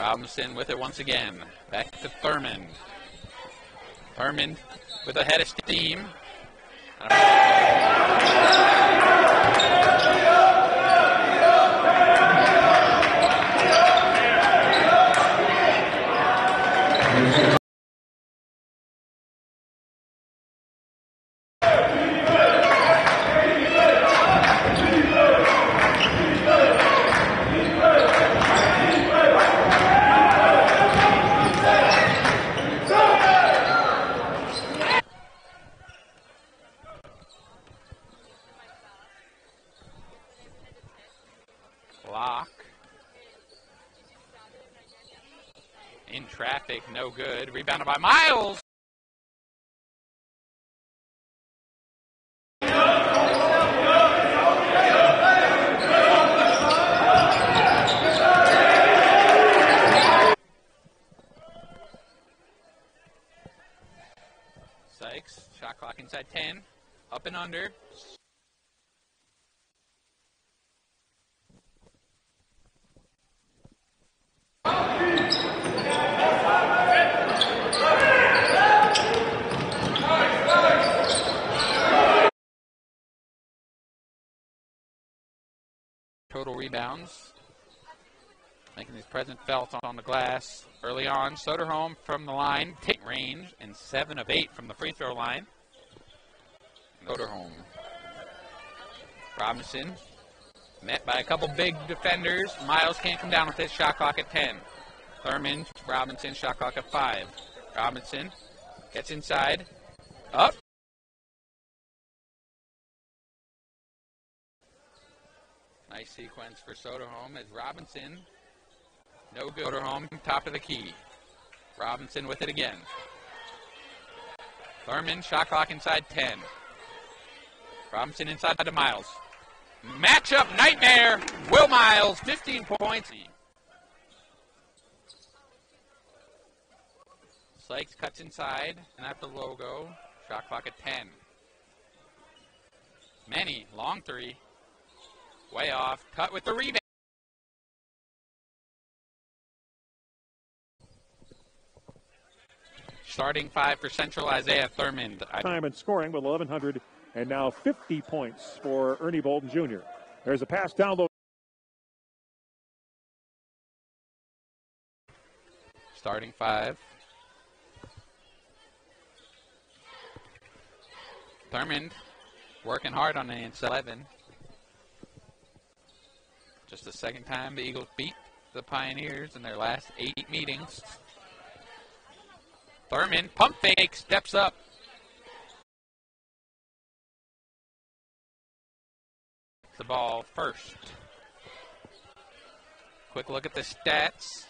Robinson with it once again. Back to Thurman. Thurman with a head of steam. Block. In traffic, no good. Rebounded by Miles. Sykes, shot clock inside 10. Up and under. Total rebounds. Making his presence felt on the glass early on. Soderholm from the line, take range, and 7 of 8 from the free throw line. Soderholm. Robinson met by a couple big defenders. Miles can't come down with his shot clock at 10. Thurman, Robinson, shot clock at 5. Robinson gets inside. Up. Nice sequence for Soderholm as Robinson. No good. Soderholm, top of the key. Robinson with it again. Thurman, shot clock inside 10. Robinson inside to Miles. Matchup nightmare. Will Miles, 15 points. Sykes cuts inside, and at the logo. Shot clock at 10. Many, long three. Way off. Cut with the rebound. Starting five for Central, Isaiah Thurmond. Time in scoring with 1,100 and now 50 points for Ernie Bolton Jr. There's a pass down low. Starting five. Thurmond working hard on the inside 11. Just the second time the Eagles beat the Pioneers in their last eight meetings. Thurman, pump fake, steps up. The ball first. Quick look at the stats.